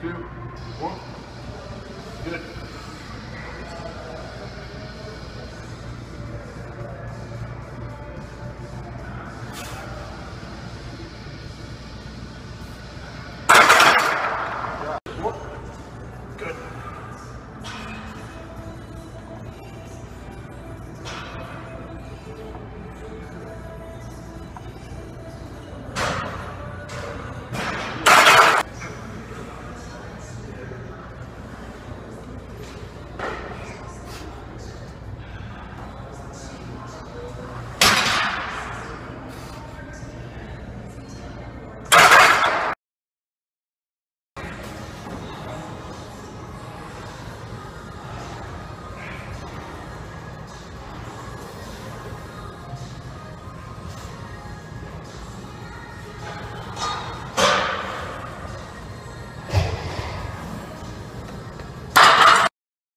two, one. Good.